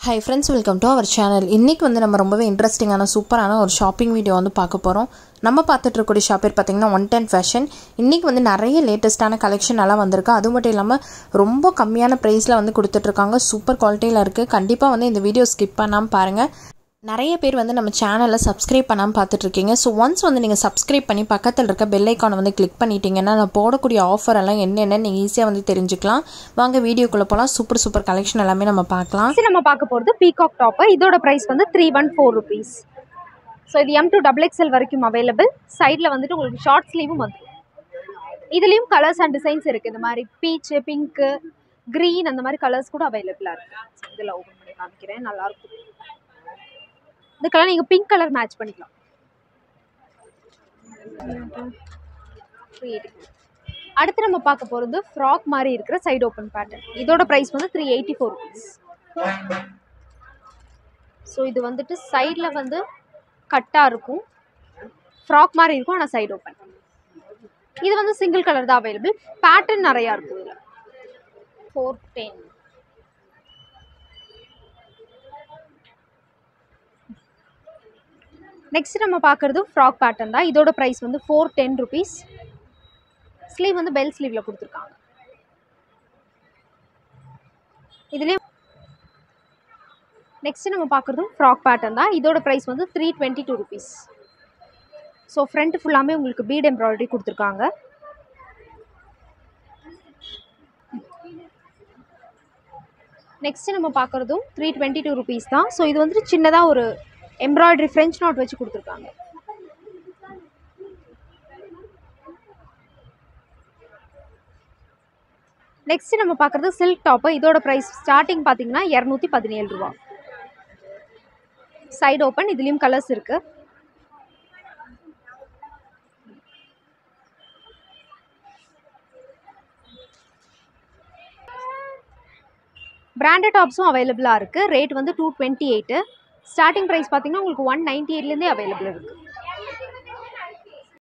Hi friends welcome to our channel இன்றைக்கி வந்து நம்ம ரொம்பவே இன்ட்ரெஸ்டிங்கான சூப்பரான ஒரு ஷாப்பிங் வீடியோ வந்து பார்க்க போகிறோம் நம்ம பார்த்துட்டு இருக்கக்கூடிய ஷாப் பேர் பார்த்திங்கன்னா ஒன் டென் ஃபேஷன் இன்றைக்கி வந்து நிறைய லேட்டஸ்ட்டான கலெக்ஷன் எல்லாம் வந்திருக்கு. அது மட்டும் இல்லாமல் ரொம்ப கம்மியான ப்ரைஸில் வந்து கொடுத்துட்ருக்காங்க சூப்பர் குவாலிட்டியில் இருக்குது கண்டிப்பாக வந்து இந்த வீடியோ ஸ்கிப் பண்ணாமல் பாருங்கள் நிறைய பேர் வந்து நம்ம சேனலில் சப்ஸ்கிரைப் பண்ணாமல் பார்த்துட்ருக்கீங்க. ஸோ ஒன்ஸ் வந்து நீங்கள் சப்ஸ்கிரைப் பண்ணி பக்கத்தில் இருக்க பெல் ஐக்கானை வந்து கிளிக் பண்ணிட்டீங்கன்னா நான் போடக்கூடிய ஆஃபர் எல்லாம் என்னென்னு நீங்கள் ஈஸியாக வந்து தெரிஞ்சுக்கலாம். வாங்க வீடியோக்குள்ளே போகலாம் சூப்பர் சூப்பர் கலெக்ஷன் எல்லாமே நம்ம பார்க்கலாம். சரி நம்ம பார்க்க போகிறது பீகாக் டாப்பு இதோட ப்ரைஸ் வந்து three one four rupees so இது எம் டூ டபுள் எக்ஸ்எல் வரைக்கும் அவைலபிள் சைடில் வந்துட்டு உங்களுக்கு ஷார்ட் ஸ்லீவும் வந்துடும் இதுலேயும் கலர்ஸ் அண்ட் டிசைன்ஸ் இருக்குது இந்த மாதிரி பீச்சு பிங்க்கு க்ரீன் அந்த மாதிரி கலர்ஸ் கூட அவைலபிளாக இருக்குது இதில் ஓப்பன் பண்ணி காமிக்கிறேன். நல்லாயிருக்கும் இதுக்கெல்லாம் நீங்கள் பிங்க் கலர் மேட்ச் பண்ணிக்கலாம். அடுத்து நம்ம பார்க்க போகிறது ஃப்ராக் மாதிரி இருக்கிற சைடு ஓப்பன் பேட்டர்ன் இதோட ப்ரைஸ் வந்து three eighty four rupees so இது வந்துட்டு சைடில் வந்து கட்டாக இருக்கும். ஃப்ராக் மாதிரி இருக்கும் ஆனால் சைடு ஓப்பன் இது வந்து சிங்கிள் கலர் தான் அவைலபிள் பேட்டர்ன் நிறையா இருக்கும் இதில். ஃபோர் டென் நெக்ஸ்ட் நம்ம பார்க்குறது ஃப்ராக் பேட்டர்ன் தான். இதோட ப்ரைஸ் வந்து ஃபோர் டென் ருபீஸ் ஸ்லீவ் வந்து பெல் ஸ்லீவில் கொடுத்துருக்காங்க. இதுலேயே நெக்ஸ்ட் நம்ம பார்க்குறதும் ஃப்ராக் பேட்டர்ன் தான். இதோட ப்ரைஸ் வந்து three twenty two rupees so front ஃபுல்லாமே உங்களுக்கு பீட் எம்ப்ராய்டரி கொடுத்துருக்காங்க. நெக்ஸ்ட் நம்ம பார்க்குறதும் த்ரீ டுவெண்ட்டி டூ ருபீஸ் தான். ஸோ இது வந்துட்டு சின்னதாக ஒரு எம்ப்ராய்டரி ஃப்ரெஞ்ச் நாட் வச்சு கொடுத்துருக்காங்க. நெக்ஸ்ட் நம்ம பார்க்குறது சில்க் டாப்பு இதோட ப்ரைஸ் ஸ்டார்டிங் பார்த்தீங்கன்னா இரநூத்தி பதினேழு ரூபா. சைடு ஓப்பன் இதுலேயும் கலர்ஸ் இருக்கு. பிராண்டட் டாப்ஸும் அவைலபிளாக இருக்குது ரேட் வந்து two twenty eight starting price பார்த்தீங்கன்னா உங்களுக்கு ஒன் நைன்ட்டி எயிட்லேருந்தே அவைலபிள் இருக்குது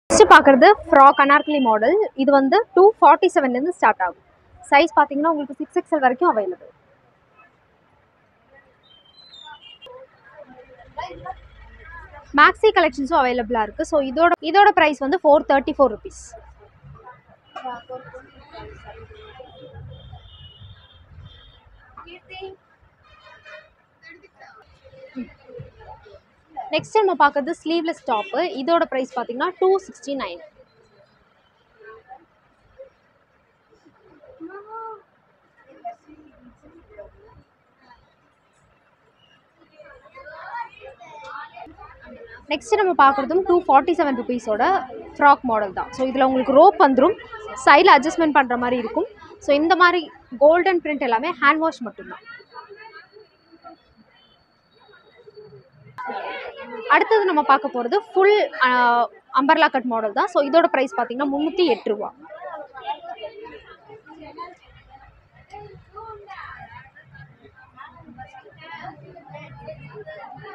நெக்ஸ்ட் பார்க்குறது ஃப்ராக் அனார்கலி மாடல் இது வந்து டூ ஃபார்ட்டி செவன்லேருந்து ஸ்டார்ட் ஆகும். சைஸ் பார்த்தீங்கன்னா உங்களுக்கு சிக்ஸ் எக்ஸல் வரைக்கும் அவைலபிள் மேக்ஸி கலெக்ஷன்ஸும் அவைலபிளாக இருக்குது ஸோ இதோட இதோட ப்ரைஸ் வந்து four thirty four rupees next நம்ம பார்க்குறது ஸ்லீவ்லெஸ் டாப்பு இதோட ப்ரைஸ் பார்த்தீங்கன்னா டூ சிக்ஸ்டி நைன் நெக்ஸ்ட் நம்ம பார்க்குறதும் டூ ஃபார்ட்டி செவன் ருபீஸோட ஃப்ராக் மாடல் தான். ஸோ இதில் உங்களுக்கு ரோப் வந்துடும் சைடில் அட்ஜஸ்ட்மெண்ட் பண்ணுற மாதிரி இருக்கும். ஸோ இந்த மாதிரி கோல்டன் பிரிண்ட் எல்லாமே ஹேண்ட் வாஷ் மட்டும்தான். அடுத்தது நம்ம பார்க்க போகிறது ஃபுல் அம்பர்லா கட் மாடல் தான். ஸோ இதோட ப்ரைஸ் பார்த்தீங்கன்னா முந்நூற்றி எட்டு ரூபா.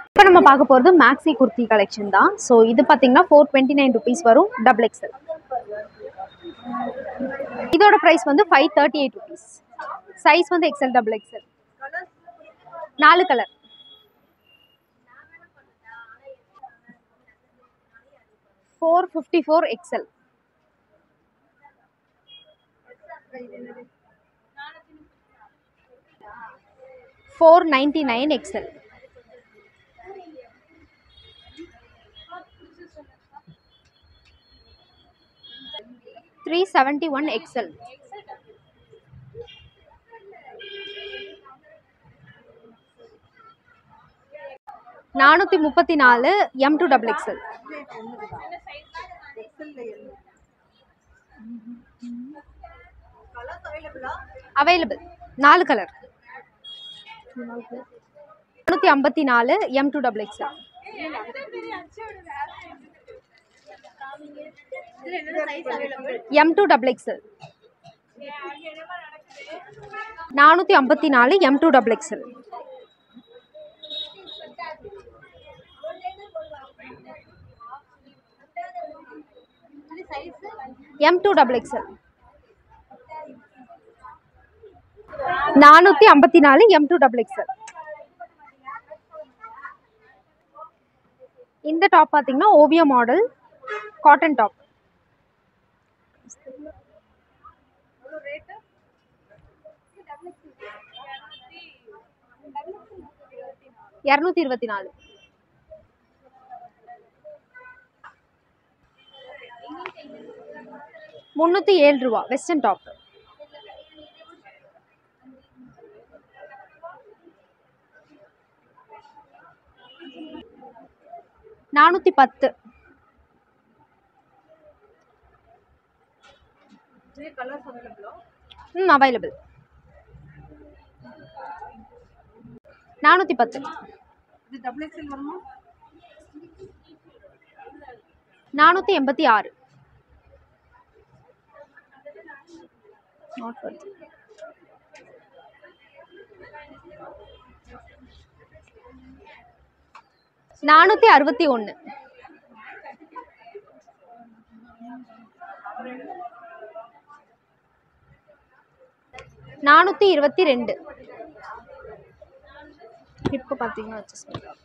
இப்போ நம்ம பார்க்க போகிறது மேக்ஸி குர்த்தி கலெக்ஷன் தான். ஸோ இது பார்த்தீங்கன்னா ஃபோர் டுவெண்ட்டி நைன் ருபீஸ் வரும் டபுள் எக்ஸல் இதோட ப்ரைஸ் வந்து five thirty eight rupees size வந்து எக்ஸல் டபுள் எக்ஸல் நாலு colour four fifty four XL four ninety nine XL three seventy one XL நானூற்றி முப்பத்தி நாலு M to double XL available நாலு colour நானூற்றி ஐம்பத்தி நாலு M to double XL M to double XL நானூற்றி ஐம்பத்தி நாலு M to double XL M to double XL நானூற்றி ஐம்பத்தி நாலு எம் டூ டபுள் எக்ஸல் இந்த டாப் பார்த்தீங்கன்னா ஓவியா மாடல் காட்டன் டாப் இரநூத்தி இருபத்தி நாலு. முந்நூற்றி ஏழு ரூபா வெஸ்டர்ன் டாப் நானூற்றி பத்து. ம் அவைலபிள் நானூற்றி பத்து. நானூற்றி எண்பத்தி ஆறு. Nought worth. நானூற்றி அறுபத்தி ஒன்று நானூற்றி இருபத்தி ரெண்டு இப்போ பார்த்தீங்கன்னா adjust பண்ணிக்கலாம்.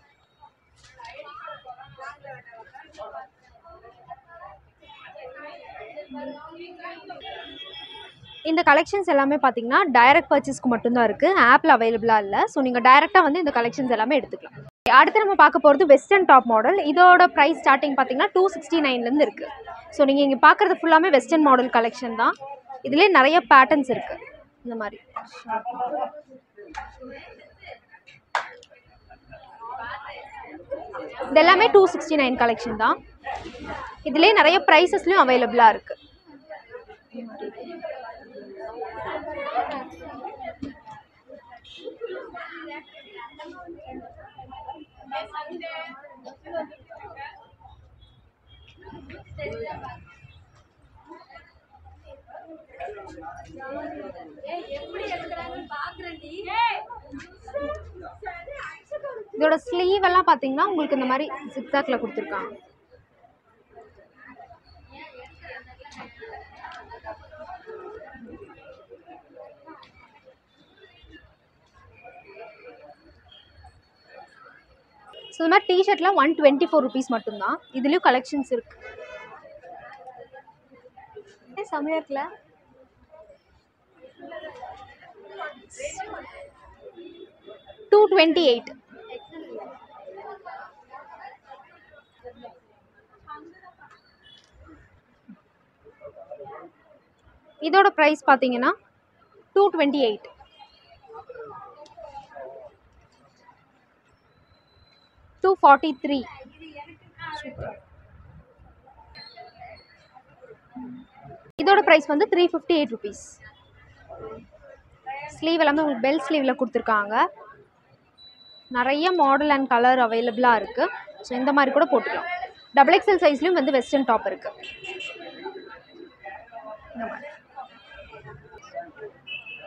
இந்த கலெக்ஷன்ஸ் எல்லாமே பார்த்தீங்கன்னா டைரக்ட் பர்ச்சேஸ்க்கு மட்டும்தான் இருக்குது ஆப்பில் அவைலபிளாக இல்லை. ஸோ நீங்கள் டைரெக்டாக வந்து இந்த கலெக்ஷன்ஸ் எல்லாமே எடுத்துக்கலாம். அடுத்து நம்ம பார்க்க போகிறது வெஸ்டர்ன் டாப் மாடல் இதோட ப்ரைஸ் ஸ்டார்டிங் பார்த்தீங்கன்னா டூ சிக்ஸ்டி நைன்லேருந்து இருக்குது ஸோ நீங்கள் இங்கே பார்க்குறது ஃபுல்லாமே வெஸ்டர்ன் மாடல் கலெக்ஷன் தான். இதுலேயே நிறைய பேட்டர்ன்ஸ் இருக்குது இந்த மாதிரி. இது எல்லாமே டூ சிக்ஸ்டி நைன் கலெக்ஷன் தான். இதுலேயே நிறைய ப்ரைஸஸ்லையும் அவைலபிளாக இருக்குது இதோட ஸ்லீவ் எல்லாம் பார்த்தீங்கன்னா உங்களுக்கு இந்த மாதிரி ஜிக்ஸாக்ல கொடுத்துருக்காங்க. ஸோ இந்த மாதிரி டிஷர்ட்லாம் ஒன் டுவெண்ட்டி ஃபோர் ருபீஸ் மட்டும்தான். இதுலேயும் கலெக்ஷன்ஸ் இருக்குது ஏ, இருக்குல்ல? டூ டுவெண்ட்டி எயிட் இதோட ப்ரைஸ் பார்த்தீங்கன்னா two twenty eight two forty three இதோட ப்ரைஸ் வந்து three fifty eight rupees sleeve எல்லாமே உங்களுக்கு பெல் ஸ்லீவில் கொடுத்துருக்காங்க. நிறைய மாடல் அண்ட் கலர் அவைலபிளாக இருக்குது ஸோ இந்த மாதிரி கூட போட்டுக்கலாம். டபுள் எக்ஸல் சைஸ்லேயும் வந்து வெஸ்டர்ன் டாப் இருக்குது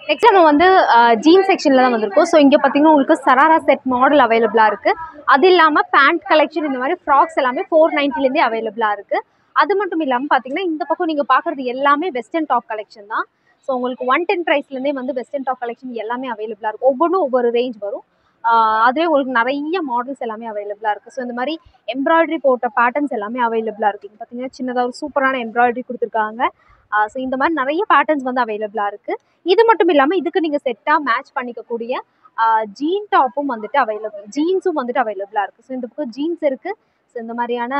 நெக்ஸ்ட் நம்ம வந்து ஜீன் செக்ஷனில் தான் வந்திருக்கோம். ஸோ இங்கே பார்த்தீங்கன்னா உங்களுக்கு சராரா செட் மாடல் அவைலபிளாக இருக்குது அது இல்லாமல் பேண்ட் கலெக்ஷன் இந்த மாதிரி ஃப்ராக்ஸ் எல்லாமே ஃபோர் நைன்ட்டிலேருந்தே அவைலபிளாக இருக்குது அது மட்டும் இல்லாமல் பார்த்தீங்கன்னா இந்த பக்கம் நீங்கள் பார்க்குறது எல்லாமே வெஸ்டர்ன் டாப் கலெக்ஷன் தான். ஸோ உங்களுக்கு ஒன் டென் ப்ரைஸ்லேருந்தே வந்து வெஸ்டர்ன் டாப் கலெக்ஷன் எல்லாமே அவைலபிளாக இருக்கும். ஒவ்வொன்றும் ஒவ்வொரு ரேஞ்ச் வரும். அதுவே உங்களுக்கு நிறைய மாடல்ஸ் எல்லாமே அவைலபிளாக இருக்குது ஸோ இந்த மாதிரி எம்ப்ராய்டரி போட்ட பேட்டர்ன்ஸ் எல்லாமே அவைலபிளாக இருக்குது பார்த்தீங்கன்னா சின்னதாக ஒரு சூப்பரான எம்ப்ராய்டரி கொடுத்துருக்காங்க. ஸோ இந்த மாதிரி நிறைய பேட்டர்ன்ஸ் வந்து அவைலபிளாக இருக்குது இது மட்டும் இல்லாமல் இதுக்கு நீங்கள் செட்டாக மேட்ச் பண்ணிக்கக்கூடிய ஜீன் டாப்பும் வந்துட்டு அவைலபிள் ஜீன்ஸும் வந்துட்டு அவைலபிளாக இருக்குது ஸோ இந்த பக்கம் ஜீன்ஸ் இருக்குது டாப்ஸ் இந்த மாதிரியான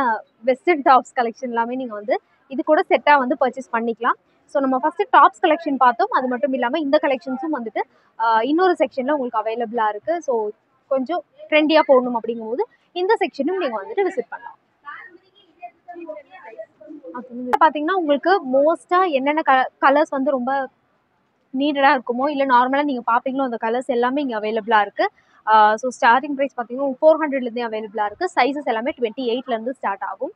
வெஸ்டர்ன் டாப்ஸ் கலெக்ஷன் எல்லாமே நீங்கள் வந்து இது கூட செட்டாக வந்து பர்ச்சேஸ் பண்ணிக்கலாம். ஸோ நம்ம ஃபஸ்ட்டு டாப்ஸ் கலெக்ஷன் பார்த்தோம். அது மட்டும் இல்லாமல் இந்த கலெக்ஷன்ஸும் வந்துட்டு இன்னொரு செக்ஷனில் உங்களுக்கு அவைலபிளாக இருக்குது ஸோ கொஞ்சம் ட்ரெண்டியாக போடணும் அப்படிங்கும்போது இந்த செக்ஷனும் நீங்கள் வந்துட்டு விசிட் பண்ணலாம். பார்த்தீங்கன்னா உங்களுக்கு மோஸ்ட்டாக என்னென்ன க கலர்ஸ் வந்து ரொம்ப நீடடாக இருக்குமோ இல்லை நார்மலாக நீங்கள் பார்ப்பீங்களோ அந்த கலர்ஸ் எல்லாமே இங்கே அவைலபிளாக இருக்குது ஸோ ஸ்டார்டிங் ப்ரைஸ் பார்த்தீங்கன்னா ஃபோர் ஹண்ட்ரட்லேருந்தே அவைலபிளாக இருக்குது சைஸஸ் எல்லாமே டுவெண்ட்டி எயிட்லேருந்து ஸ்டார்ட் ஆகும்.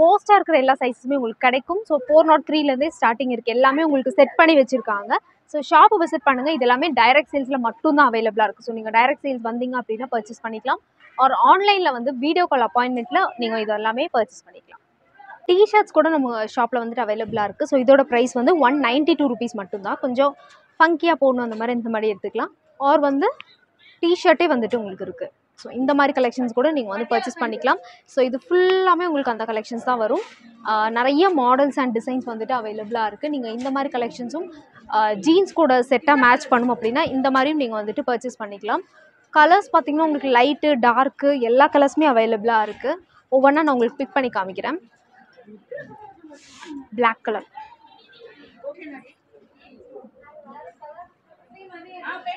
மோஸ்ட்டாக இருக்கிற எல்லா சைஸஸுமே உங்களுக்கு கிடைக்கும். ஸோ ஃபோர் நாட் த்ரீலேருந்தே ஸ்டார்டிங் இருக்குது எல்லாமே உங்களுக்கு செட் பண்ணி வச்சுருக்காங்க. ஸோ ஷாப்பை விசிட் பண்ணுங்கள் இது எல்லாமே டைரக்ட் சேல்ஸில் மட்டும்தான் அவைலபிளாக இருக்குது ஸோ நீங்கள் டைரக்ட் சேல்ஸ் வந்தீங்க அப்படின்னா பர்ச்சேஸ் பண்ணிக்கலாம். ஆர் ஆன்லைனில் வந்து வீடியோ கால் அப்பாயின்மெண்ட்டில் நீங்கள் இது எல்லாமே பர்ச்சேஸ் பண்ணிக்கலாம். டிஷர்ட்ஸ் கூட நம்ம ஷாப்பில் வந்துட்டு அவைலபிளாக இருக்குது ஸோ இதோட ப்ரைஸ் வந்து ஒன் நைன்ட்டி டூ ருபீஸ் மட்டும்தான். கொஞ்சம் ஃபங்கியாக போடணும் அந்த மாதிரி இந்த மாதிரி எடுத்துக்கலாம். ஆர் வந்து டிஷர்ட்டே வந்துட்டு உங்களுக்கு இருக்குது ஸோ இந்த மாதிரி கலெக்ஷன்ஸ் கூட நீங்கள் வந்து பர்ச்சேஸ் பண்ணிக்கலாம். ஸோ இது ஃபுல்லாமே உங்களுக்கு அந்த கலெக்ஷன்ஸ் தான் வரும். நிறைய மாடல்ஸ் அண்ட் டிசைன்ஸ் வந்துட்டு அவைலபிளாக இருக்குது நீங்கள் இந்த மாதிரி கலெக்ஷன்ஸும் ஜீன்ஸ் கூட செட்டாக மேட்ச் பண்ணும் அப்படின்னா இந்த மாதிரியும் நீங்கள் வந்துட்டு பர்ச்சேஸ் பண்ணிக்கலாம். கலர்ஸ் பார்த்தீங்கன்னா உங்களுக்கு லைட்டு டார்க்கு எல்லா கலர்ஸுமே அவைலபிளாக இருக்குது ஒவ்வொன்றா நான் உங்களுக்கு பிக் பண்ணி காமிக்கிறேன். பிளாக் கலர்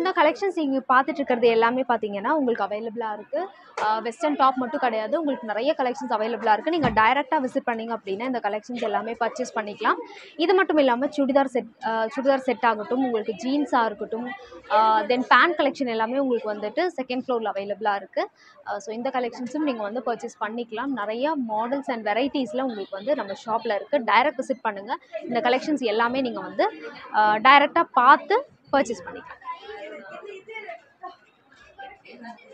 இந்த கலெக்ஷன்ஸ் நீங்கள் பார்த்துட்டு இருக்கிறது எல்லாமே பார்த்தீங்கன்னா உங்களுக்கு அவைலபிளாக இருக்குது வெஸ்டர்ன் டாப் மட்டும் கிடையாது. உங்களுக்கு நிறைய கலெக்ஷன்ஸ் அவைலபிளாக இருக்குது நீங்கள் டைரெக்டாக விசிட் பண்ணீங்க அப்படின்னா இந்த கலெக்ஷன்ஸ் எல்லாமே பர்ச்சேஸ் பண்ணிக்கலாம். இது மட்டும் இல்லாமல் சுடிதார் செட் சுடிதார் செட் ஆகட்டும் உங்களுக்கு ஜீன்ஸாக இருக்கட்டும் தென் பேண்ட் கலெக்ஷன் எல்லாமே உங்களுக்கு வந்துட்டு செகண்ட் ஃப்ளோரில் அவைலபிளாக இருக்குது ஸோ இந்த கலெக்ஷன்ஸும் நீங்கள் வந்து பர்ச்சேஸ் பண்ணிக்கலாம். நிறைய மாடல்ஸ் அண்ட் வெரைட்டிஸில் உங்களுக்கு வந்து நம்ம ஷாப்பில் இருக்குது டைரக்ட் விசிட் பண்ணுங்கள் இந்த கலெக்ஷன்ஸ் எல்லாமே நீங்கள் வந்து டைரெக்டாக பார்த்து பர்ச்சேஸ் பண்ணிக்கலாம். Gracias.